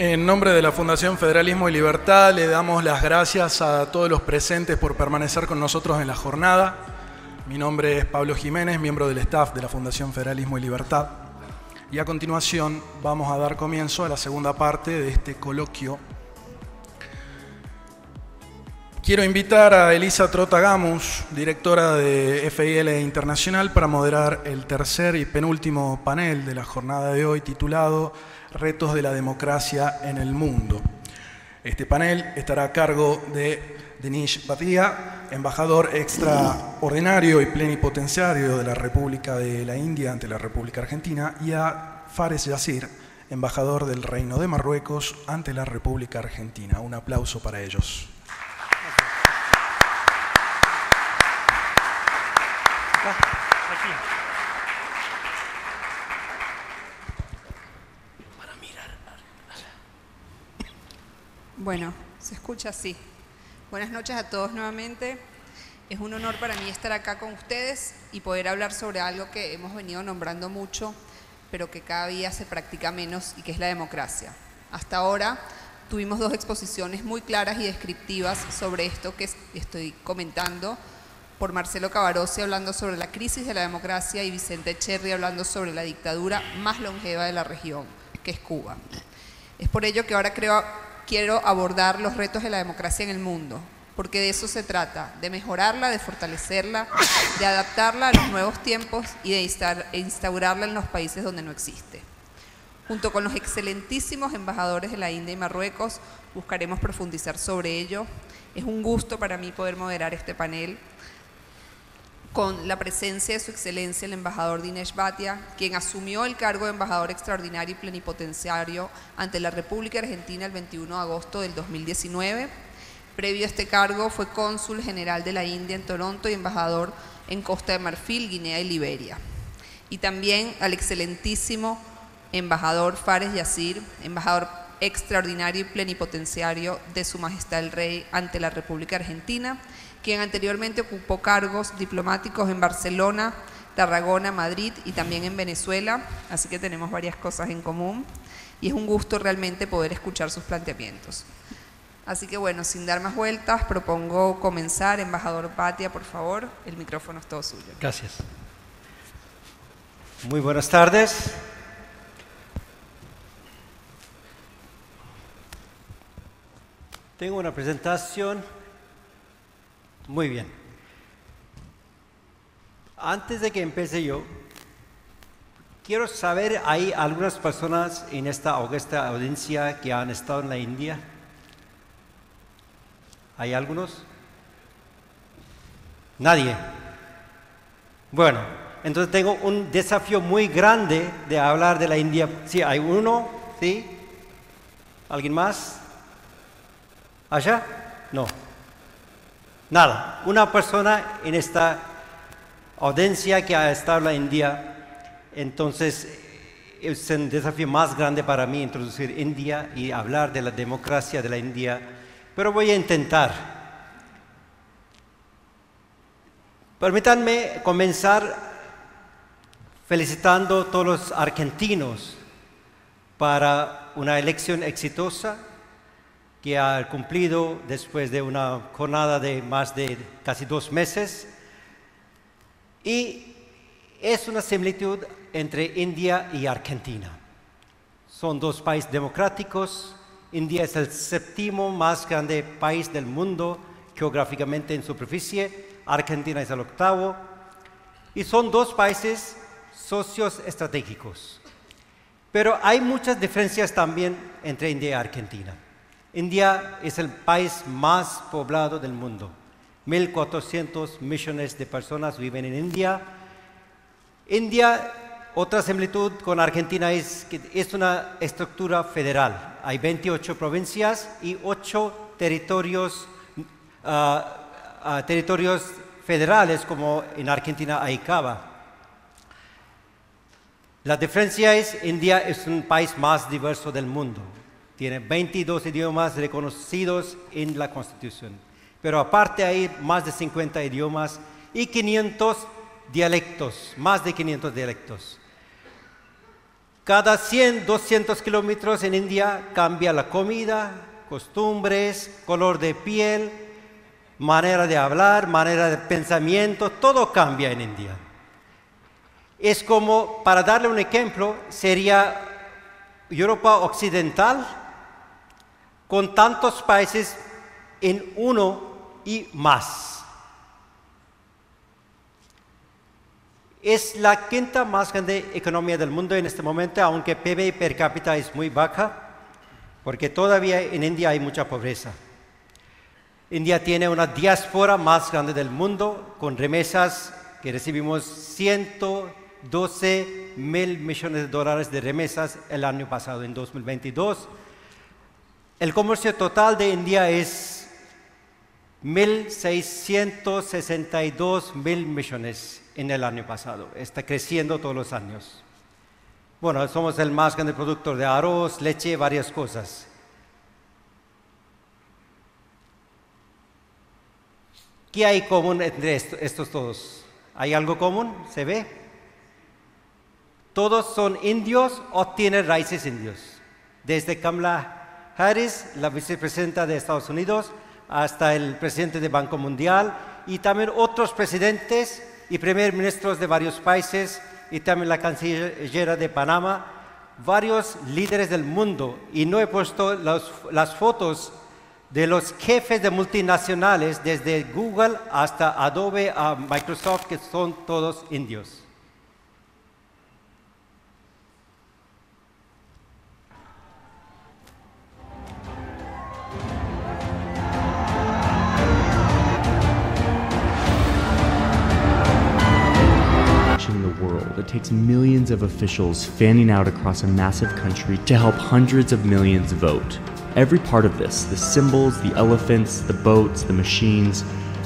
En nombre de la Fundación Federalismo y Libertad le damos las gracias a todos los presentes por permanecer con nosotros en la jornada. Mi nombre es Pablo Jiménez, miembro del staff de la Fundación Federalismo y Libertad. Y a continuación vamos a dar comienzo a la segunda parte de este coloquio. Quiero invitar a Elisa Trotagamus, directora de FIL Internacional, para moderar el tercer y penúltimo panel de la jornada de hoy titulado Retos de la Democracia en el Mundo. Este panel estará a cargo de Denis Bhatia, embajador extraordinario y plenipotenciario de la República de la India ante la República Argentina, y a Fares Yassir, embajador del Reino de Marruecos ante la República Argentina. Un aplauso para ellos. Bueno, se escucha así. Buenas noches a todos nuevamente. Es un honor para mí estar acá con ustedes y poder hablar sobre algo que hemos venido nombrando mucho, pero que cada día se practica menos y que es la democracia. Hasta ahora tuvimos dos exposiciones muy claras y descriptivas sobre esto que estoy comentando, por Marcelo Cavarossi hablando sobre la crisis de la democracia y Vicente Cherry hablando sobre la dictadura más longeva de la región, que es Cuba. Es por ello que ahora creo quiero abordar los retos de la democracia en el mundo, porque de eso se trata, de mejorarla, de fortalecerla, de adaptarla a los nuevos tiempos y de instaurarla en los países donde no existe. Junto con los excelentísimos embajadores de la India y Marruecos, buscaremos profundizar sobre ello. Es un gusto para mí poder moderar este panel con la presencia de su excelencia el embajador Dinesh Bhatia, quien asumió el cargo de embajador extraordinario y plenipotenciario ante la República Argentina el 21 de agosto del 2019. Previo a este cargo fue cónsul general de la India en Toronto y embajador en Costa de Marfil, Guinea y Liberia. Y también al excelentísimo embajador Fares Yassir, embajador extraordinario y plenipotenciario de Su Majestad el Rey ante la República Argentina, quien anteriormente ocupó cargos diplomáticos en Barcelona, Tarragona, Madrid y también en Venezuela, así que tenemos varias cosas en común y es un gusto realmente poder escuchar sus planteamientos. Así que bueno, sin dar más vueltas, propongo comenzar. Embajador Patia, por favor, el micrófono es todo suyo. Gracias. Muy buenas tardes. Tengo una presentación muy bien. Antes de que empiece yo, quiero saber, ¿hay algunas personas en esta augusta audiencia que han estado en la India? ¿Hay algunos? Nadie. Bueno, entonces tengo un desafío muy grande de hablar de la India. Sí, hay uno, ¿sí? ¿Alguien más? ¿Allá? No. Nada, una persona en esta audiencia que ha estado en la India, entonces es un desafío más grande para mí introducir India y hablar de la democracia de la India, pero voy a intentar. Permítanme comenzar felicitando a todos los argentinos para una elección exitosa que ha cumplido después de una jornada de más de casi dos meses. Y es una similitud entre India y Argentina. Son dos países democráticos. India es el séptimo más grande país del mundo geográficamente en superficie. Argentina es el octavo. Y son dos países socios estratégicos. Pero hay muchas diferencias también entre India y Argentina. India es el país más poblado del mundo. 1.400 millones de personas viven en India. India, otra similitud con Argentina es que es una estructura federal. Hay 28 provincias y 8 territorios, ah, ah, territorios federales como en Argentina hay Cava. La diferencia es India es un país más diverso del mundo. Tiene 22 idiomas reconocidos en la Constitución. Pero aparte hay más de 50 idiomas y 500 dialectos, más de 500 dialectos. Cada 100, 200 kilómetros en India cambia la comida, costumbres, color de piel, manera de hablar, manera de pensamiento, todo cambia en India. Es como, para darle un ejemplo, sería Europa Occidental con tantos países en uno y más. Es la quinta más grande economía del mundo en este momento, aunque PBI per cápita es muy baja, porque todavía en India hay mucha pobreza. India tiene una diáspora más grande del mundo, con remesas que recibimos 112 mil millones de dólares de remesas el año pasado, en 2022. El comercio total de India es 1.662 mil millones en el año pasado. Está creciendo todos los años. Bueno, somos el más grande productor de arroz, leche, varias cosas. ¿Qué hay común entre estos todos? ¿Hay algo común? ¿Se ve? Todos son indios o tienen raíces indios. Desde Kamala Harris, la vicepresidenta de Estados Unidos, hasta el presidente del Banco Mundial y también otros presidentes y primer ministros de varios países y también la canciller de Panamá, varios líderes del mundo. Y no he puesto las fotos de los jefes de multinacionales, desde Google hasta Adobe a Microsoft, que son todos indios. World. It takes millions of officials fanning out across a massive country to help hundreds of millions vote. Every part of this the symbols, the elephants, the boats, the machines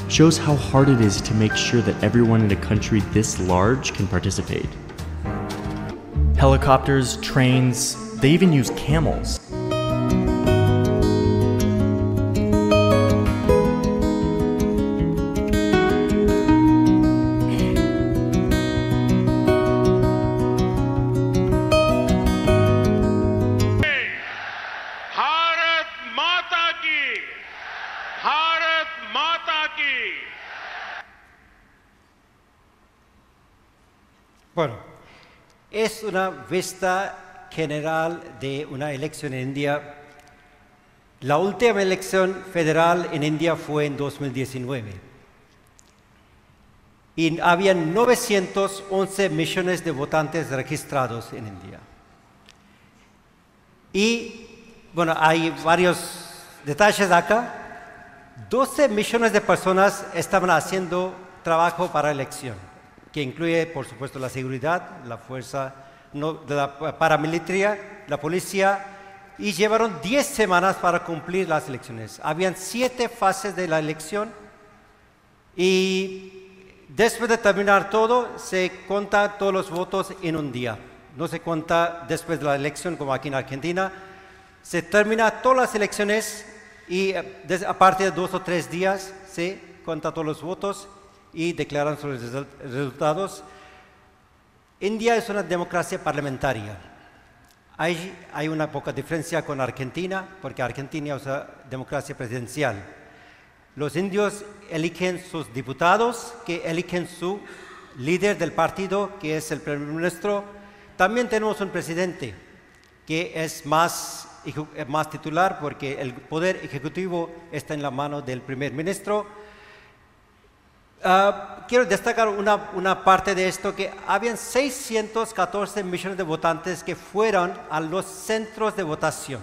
shows how hard it is to make sure that everyone in a country this large can participate. Helicopters, trains, they even use camels. Una vista general de una elección en India. La última elección federal en India fue en 2019. Y había 911 millones de votantes registrados en India. Y, bueno, hay varios detalles acá. 12 millones de personas estaban haciendo trabajo para elección, que incluye, por supuesto, la seguridad, la fuerza de la paramilitaria, la policía, y llevaron 10 semanas para cumplir las elecciones. Habían siete fases de la elección y después de terminar todo, se cuenta todos los votos en un día. No se cuenta después de la elección como aquí en Argentina. Se termina todas las elecciones y eh, a partir de dos o tres días se cuenta todos los votos y declaran sus resultados. India es una democracia parlamentaria. Hay, hay una poca diferencia con Argentina, porque Argentina es una democracia presidencial. Los indios eligen sus diputados, que eligen su líder del partido, que es el primer ministro. También tenemos un presidente, que es más, más titular, porque el poder ejecutivo está en la mano del primer ministro Ah, quiero destacar una, parte de esto, que habían 614 millones de votantes que fueron a los centros de votación.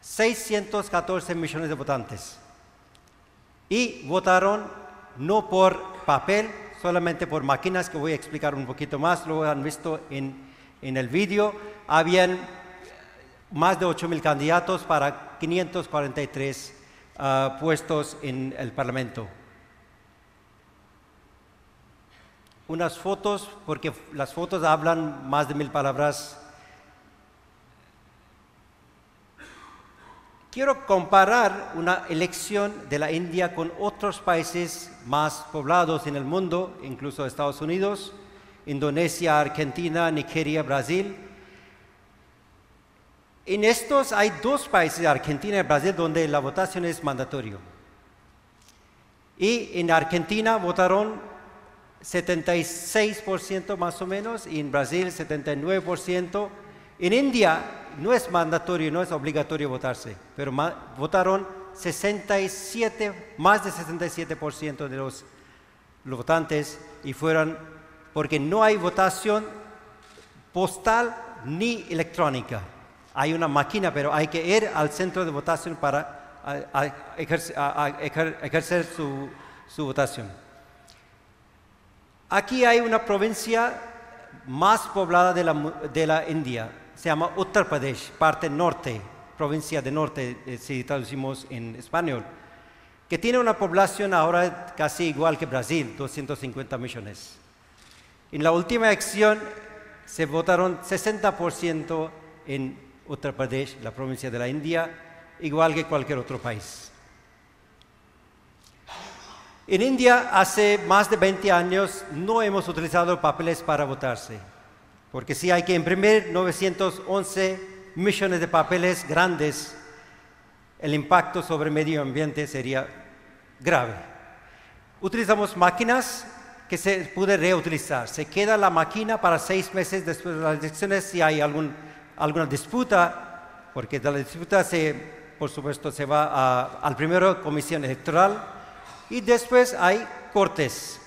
614 millones de votantes. Y votaron no por papel, solamente por máquinas, que voy a explicar un poquito más, lo han visto en, el vídeo. Habían más de 8 mil candidatos para 543 ah, puestos en el Parlamento. Unas fotos, porque las fotos hablan más de mil palabras. Quiero comparar una elección de la India con otros países más poblados en el mundo, incluso Estados Unidos, Indonesia, Argentina, Nigeria, Brasil. En estos hay dos países, Argentina y Brasil, donde la votación es mandatorio. Y en Argentina votaron 76% más o menos, y en Brasil 79%. En India no es mandatorio, no es obligatorio votarse, pero votaron 67, más de 67% de los, votantes y fueron porque no hay votación postal ni electrónica. Hay una máquina, pero hay que ir al centro de votación para ejercer, su, su votación. Aquí hay una provincia más poblada de la, India, se llama Uttar Pradesh, parte norte, provincia de norte, eh, si traducimos en español, que tiene una población ahora casi igual que Brasil, 250 millones. En la última elección se votaron 60% en Uttar Pradesh, la provincia de la India, igual que cualquier otro país. En India hace más de 20 años no hemos utilizado papeles para votarse, porque si hay que imprimir 911 millones de papeles grandes, el impacto sobre el medio ambiente sería grave. Utilizamos máquinas que se puede reutilizar. Se queda la máquina para seis meses después de las elecciones si hay algún, alguna disputa, porque de la disputa se, por supuesto se va a, al primero comisión electoral y después hay cortes.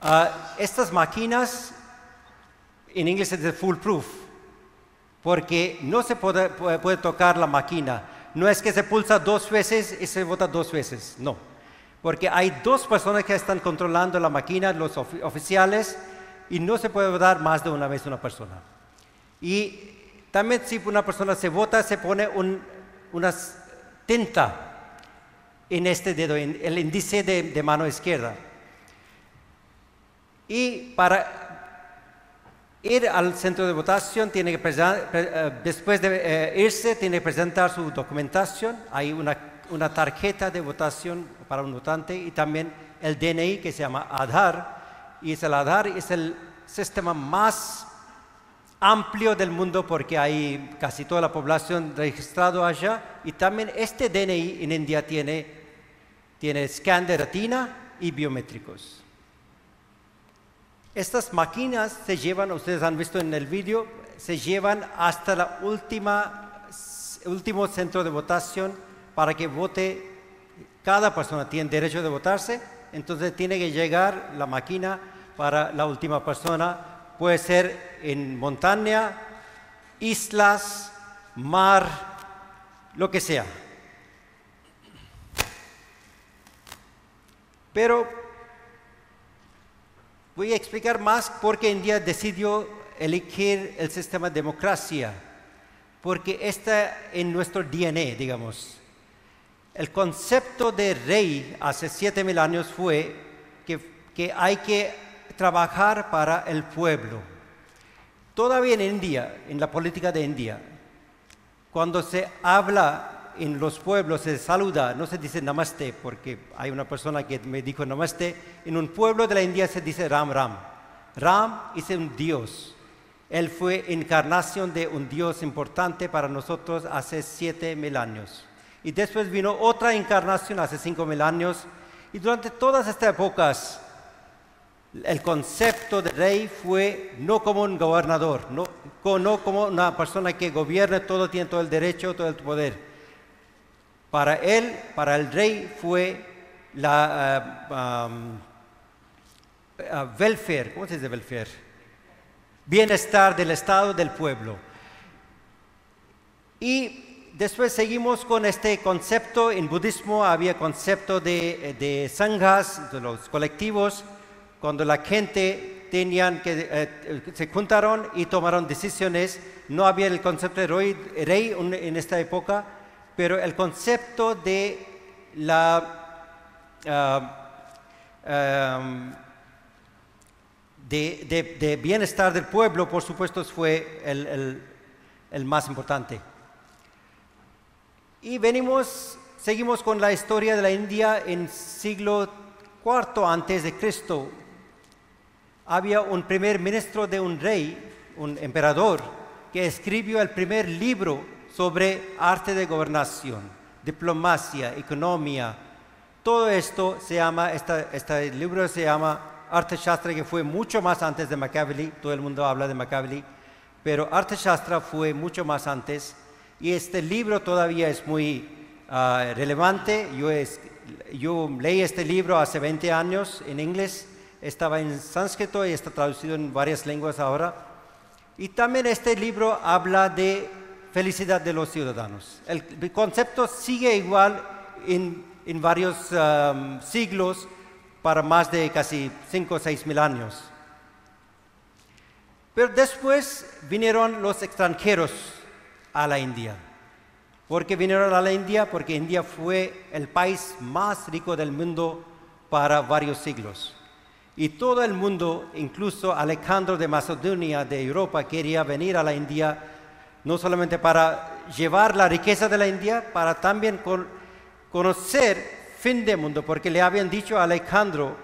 Ah, estas máquinas en inglés se dice foolproof, porque no se puede, puede tocar la máquina. No es que se pulsa dos veces y se vota dos veces, no porque hay dos personas que están controlando la máquina, los oficiales, y no se puede votar más de una vez una persona. Y también si una persona se vota, se pone una tinta en este dedo, en el índice de, mano izquierda. Y para ir al centro de votación, tiene que eh, después de eh, irse, tiene que presentar su documentación. Hay una una tarjeta de votación para un votante y también el DNI que se llama Aadhaar. Y el Aadhaar es el sistema más amplio del mundo porque hay casi toda la población registrado allá. Y también este DNI en India tiene, tiene scan de retina y biométricos. Estas máquinas se llevan, ustedes han visto en el vídeo, se llevan hasta la última, último centro de votación para que vote, cada persona tiene derecho de votarse, entonces tiene que llegar la máquina para la última persona, puede ser en montaña, islas, mar, lo que sea. Pero voy a explicar más por qué India decidió elegir el sistema de democracia, porque está en nuestro DNA, digamos. El concepto de rey hace siete mil años fue que, hay que trabajar para el pueblo. Todavía en India, en la política de India, cuando se habla en los pueblos, se saluda, no se dice namaste, porque hay una persona que me dijo namaste, en un pueblo de la India se dice Ram Ram. Ram es un Dios. Él fue encarnación de un Dios importante para nosotros hace siete mil años. Y después vino otra encarnación hace cinco mil años. Y durante todas estas épocas, el concepto de rey fue no como un gobernador, no, como una persona que gobierne todo, tiene todo el derecho, todo el poder. Para él, para el rey, fue la um, uh, welfare, ¿cómo se dice welfare? Bienestar del Estado, del pueblo. Y después seguimos con este concepto. En budismo había concepto de, de sanghas, de los colectivos, cuando la gente tenían que, eh, se juntaron y tomaron decisiones. No había el concepto de rey, en esta época, pero el concepto de la... Ah, de, bienestar del pueblo, por supuesto, fue el más importante. Y venimos, seguimos con la historia de la India en siglo IV antes de Cristo. Había un primer ministro de un rey, un emperador, que escribió el primer libro sobre arte de gobernación, diplomacia, economía. Todo esto se llama, este libro se llama Arte Shastra, que fue mucho más antes de Machiavelli, todo el mundo habla de Machiavelli, pero Arte Shastra fue mucho más antes y este libro todavía es muy ah, relevante. Yo, yo leí este libro hace 20 años en inglés, estaba en sánscrito y está traducido en varias lenguas ahora. Y también este libro habla de felicidad de los ciudadanos. El, concepto sigue igual en, varios um, siglos para más de casi 5 o 6 mil años. Pero después vinieron los extranjeros a la India. ¿Por qué vinieron a la India? Porque India fue el país más rico del mundo para varios siglos. Y todo el mundo, incluso Alejandro de Macedonia de Europa, quería venir a la India, no solamente para llevar la riqueza de la India, para también conocer fin del mundo, porque le habían dicho a Alejandro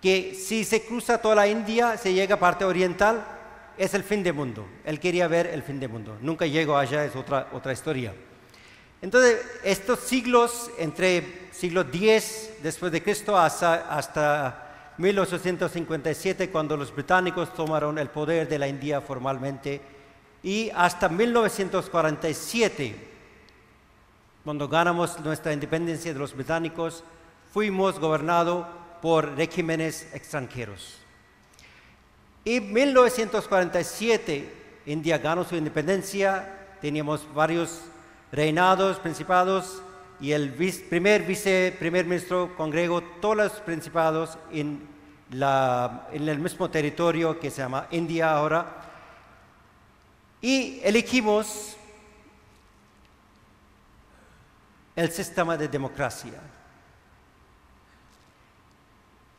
que si se cruza toda la India, se llega a parte oriental, es el fin del mundo. Él quería ver el fin del mundo. Nunca llegó allá, es otra, otra historia. Entonces, estos siglos, entre siglo X después de Cristo hasta 1857, cuando los británicos tomaron el poder de la India formalmente, y hasta 1947, cuando ganamos nuestra independencia de los británicos, fuimos gobernados por regímenes extranjeros. En 1947, India ganó su independencia, teníamos varios reinados, principados, y el primer vice primer ministro congregó todos los principados en, en el mismo territorio que se llama India ahora. Y elegimos el sistema de democracia.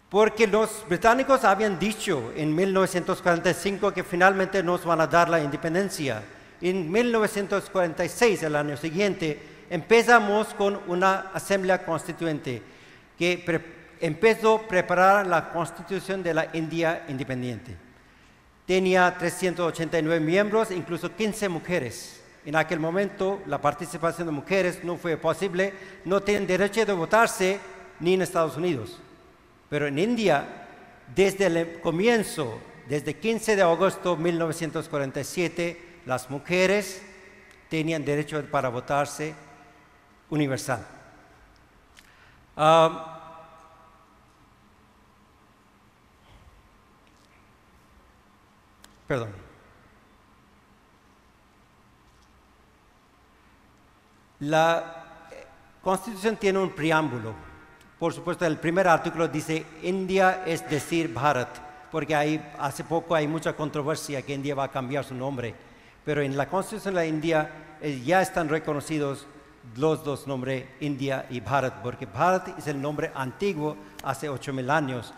Porque los británicos habían dicho en 1945 que finalmente nos van a dar la independencia. En 1946, el año siguiente, empezamos con una asamblea constituyente que empezó a preparar la constitución de la India independiente. Tenía 389 miembros, incluso 15 mujeres. En aquel momento la participación de mujeres no fue posible, no tienen derecho de votarse ni en Estados Unidos. Pero en India, desde el comienzo, desde 15 de agosto de 1947, las mujeres tenían derecho para votarse universal. Ah, perdón. La Constitución tiene un preámbulo por supuesto, el primer artículo dice India es decir Bharat, porque hay, hace poco hay mucha controversia que India va a cambiar su nombre. Pero en la Constitución de la India eh, ya están reconocidos los dos nombres, India y Bharat, porque Bharat es el nombre antiguo hace 8.000 años.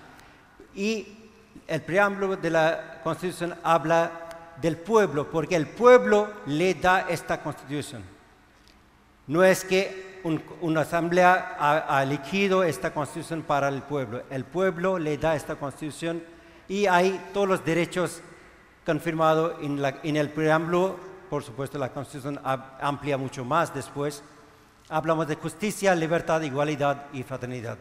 Y el preámbulo de la Constitución habla del pueblo, porque el pueblo le da esta Constitución. No es que una asamblea ha, elegido esta constitución para el pueblo. El pueblo le da esta constitución y hay todos los derechos confirmados en, en el preámbulo. Por supuesto, la constitución amplía mucho más después. Hablamos de justicia, libertad, igualdad y fraternidad.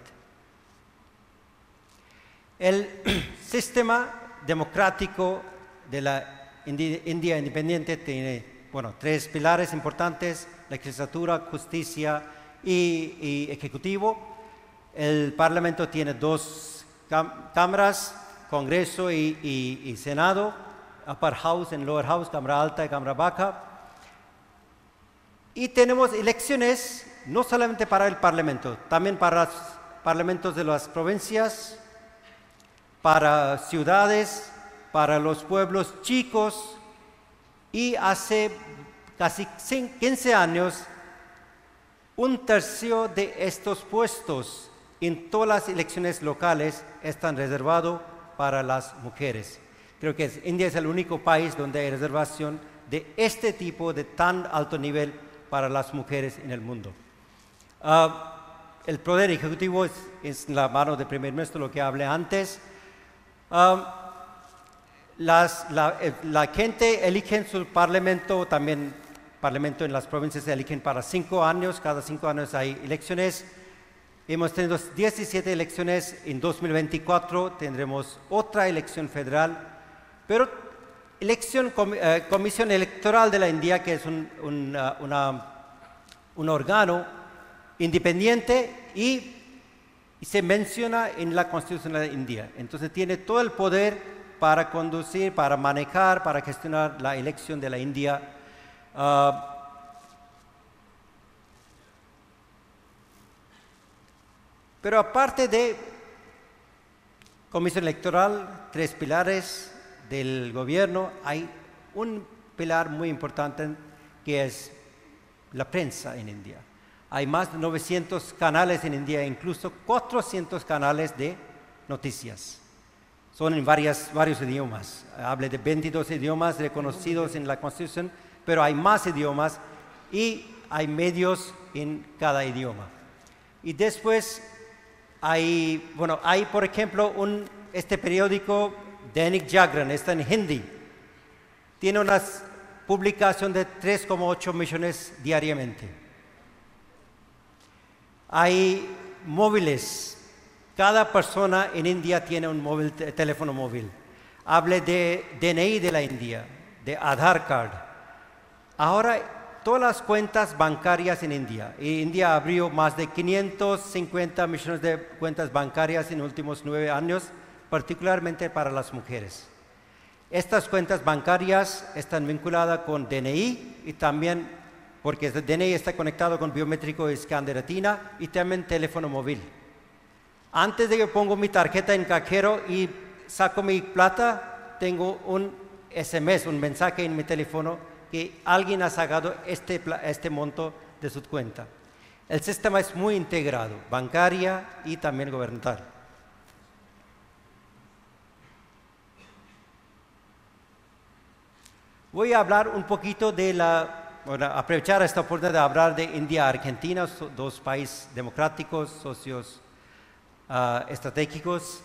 El sistema democrático de la India independiente tiene bueno, tres pilares importantes legislatura, justicia y, ejecutivo. El Parlamento tiene dos cámaras, Congreso y, Senado, Upper House y Lower House, Cámara Alta y Cámara Baja. Y tenemos elecciones no solamente para el Parlamento, también para los parlamentos de las provincias, para ciudades, para los pueblos chicos y hace casi 15 años, un tercio de estos puestos en todas las elecciones locales están reservados para las mujeres. Creo que India es el único país donde hay reservación de este tipo de tan alto nivel para las mujeres en el mundo. Ah, el poder ejecutivo es, en la mano del primer ministro, lo que hablé antes. Ah, las, la, gente elige su parlamento, también parlamento en las provincias se eligen para cinco años, cada cinco años hay elecciones. Hemos tenido 17 elecciones, en 2024 tendremos otra elección federal, pero elección, eh, Comisión Electoral de la India, que es un, un, una, un órgano independiente y, y se menciona en la Constitución de India. Entonces tiene todo el poder para conducir, para manejar, para gestionar la elección de la India. Ah, pero aparte de comisión electoral, tres pilares del gobierno, hay un pilar muy importante que es la prensa en India. Hay más de 900 canales en India, incluso 400 canales de noticias. Son en varias, varios idiomas. Hable de 22 idiomas reconocidos en la Constitución, pero hay más idiomas y hay medios en cada idioma. Y después hay, bueno, hay por ejemplo este periódico Dainik Jagran, está en hindi. Tiene una publicación de 3,8 millones diariamente. Hay móviles cada persona en India tiene un móvil, teléfono móvil. Hable de DNI de la India, de Aadhaar Card. Ahora, todas las cuentas bancarias en India. India abrió más de 550 millones de cuentas bancarias en los últimos nueve años, particularmente para las mujeres. Estas cuentas bancarias están vinculadas con DNI y también porque el DNI está conectado con biométrico y escáner retina y también teléfono móvil. Antes de que pongo mi tarjeta en cajero y saco mi plata, tengo un SMS, un mensaje en mi teléfono que alguien ha sacado este, este monto de su cuenta. El sistema es muy integrado, bancaria y también gubernamental. Voy a hablar un poquito de la, bueno, aprovechar esta oportunidad de hablar de India-Argentina, dos países democráticos, socios Ah, estratégicos,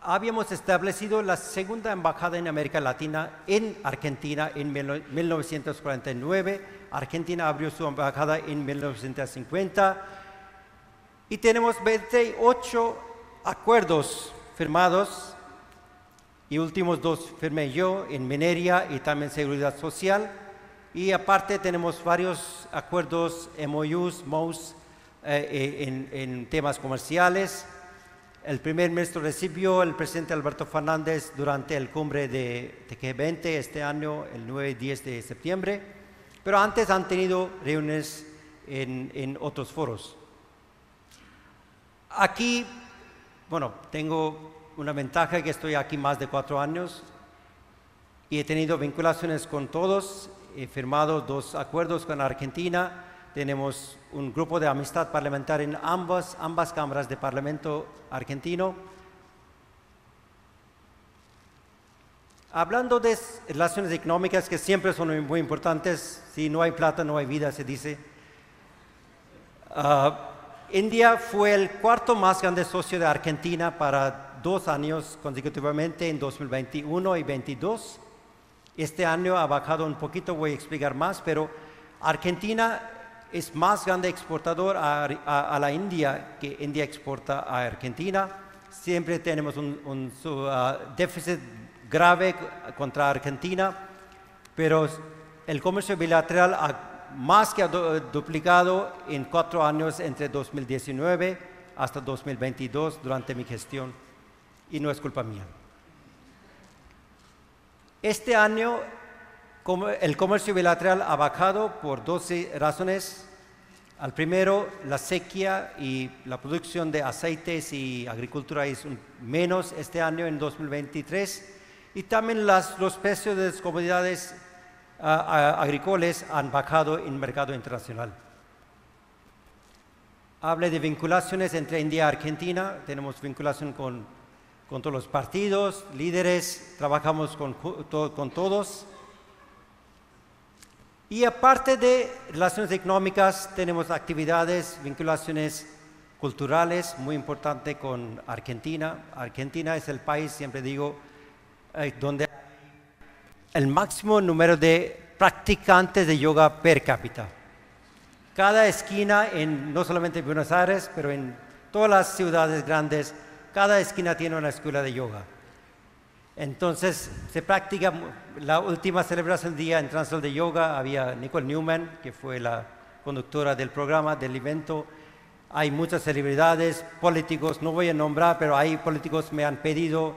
habíamos establecido la segunda embajada en América Latina en Argentina en 1949. Argentina abrió su embajada en 1950 y tenemos 28 acuerdos firmados y últimos dos firmé yo en minería y también seguridad social. Y aparte tenemos varios acuerdos, MOUs, MOUs, eh, eh, en, temas comerciales. El primer ministro recibió al presidente Alberto Fernández durante el cumbre de, G20 este año, el 9 y 10 de septiembre, pero antes han tenido reuniones en, en otros foros. Aquí, bueno, tengo una ventaja que estoy aquí más de cuatro años y he tenido vinculaciones con todos, he firmado dos acuerdos con Argentina, tenemos un grupo de amistad parlamentaria en ambas, ambas cámaras de Parlamento argentino. Hablando de relaciones económicas que siempre son muy importantes, si no hay plata no hay vida, se dice. Ah, India fue el cuarto más grande socio de Argentina para dos años consecutivamente, en 2021 y 2022. Este año ha bajado un poquito, voy a explicar más, pero Argentina es más grande exportador a, la India que India exporta a Argentina. Siempre tenemos un, uh, déficit grave contra Argentina, pero el comercio bilateral ha más que duplicado en cuatro años entre 2019 hasta 2022 durante mi gestión y no es culpa mía. Este año el comercio bilateral ha bajado por 12 razones. Al primero, la sequía y la producción de aceites y agricultura es menos este año en 2023. Y también los precios de las comunidades agrícolas han bajado en el mercado internacional. Hable de vinculaciones entre India y Argentina. Tenemos vinculación con, con todos los partidos, líderes, trabajamos con, todos. Y aparte de relaciones económicas, tenemos actividades, vinculaciones culturales muy importante con Argentina. Argentina es el país, siempre digo, eh, donde el máximo número de practicantes de yoga per cápita. Cada esquina, en, no solamente en Buenos Aires, pero en todas las ciudades grandes, cada esquina tiene una escuela de yoga. Entonces se practica, la última celebración del día en Transal de Yoga había Nicole Newman, que fue la conductora del programa, del evento. Hay muchas celebridades, políticos, no voy a nombrar, pero hay políticos que me han pedido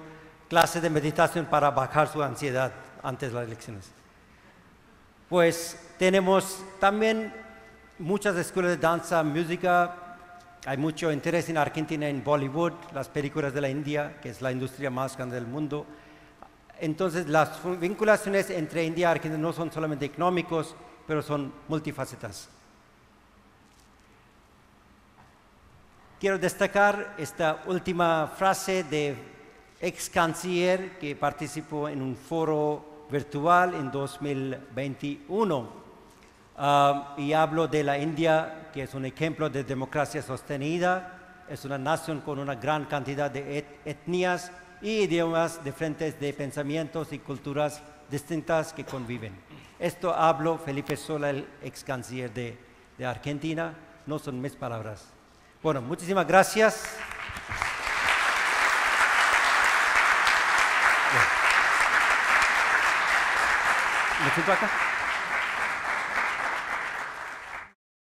clases de meditación para bajar su ansiedad antes de las elecciones. Pues tenemos también muchas escuelas de danza, música. Hay mucho interés en Argentina en Bollywood, las películas de la India, que es la industria más grande del mundo. Entonces, las vinculaciones entre India y Argentina no son solamente económicos, pero son multifacetas. Quiero destacar esta última frase de ex canciller que participó en un foro virtual en 2021. Y hablo de la India, que es un ejemplo de democracia sostenida, es una nación con una gran cantidad de etnias y idiomas diferentes de pensamientos y culturas distintas que conviven. Esto hablo Felipe Sola, el ex canciller de, de Argentina, no son mis palabras. Bueno, muchísimas gracias. ¿Me acá?